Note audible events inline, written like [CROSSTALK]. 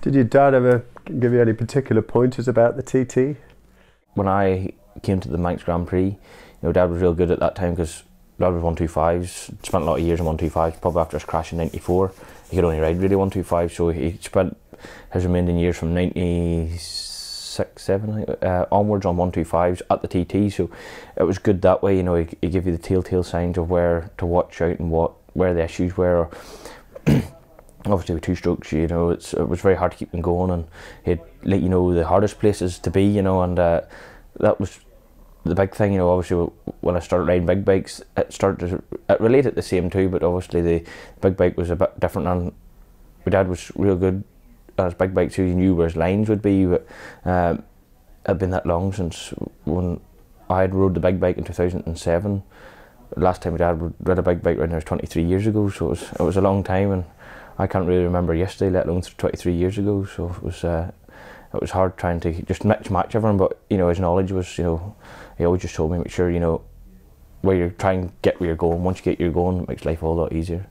Did your dad ever give you any particular pointers about the TT? When I came to the Manx Grand Prix, you know, Dad was real good at that time because Dad was 125s, spent a lot of years in 125s, probably after his crash in 94. He could only ride really 125, so he spent his remaining years from 96, 7 uh, onwards on 125s at the TT, so it was good that way, you know, he, he gave you the telltale signs of where to watch out and what where the issues were. [CLEARS THROAT] obviously with two strokes, you know, it's, it was very hard to keep them going, and he'd let you know the hardest places to be, you know, and uh, that was the big thing, you know. Obviously, when I started riding big bikes, it started to, it related the same too, but obviously the big bike was a bit different. And my dad was real good at his big bike, so he knew where his lines would be. But um, it had been that long since when I had rode the big bike in two thousand and seven. Last time my dad rode a big bike riding was twenty three years ago, so it was it was a long time and. I can't really remember yesterday, let alone 23 years ago. So it was uh, it was hard trying to just mix match everyone. But you know, his knowledge was you know, he always just told me make sure you know where you're trying to get where you're going. Once you get you're going, it makes life a lot easier.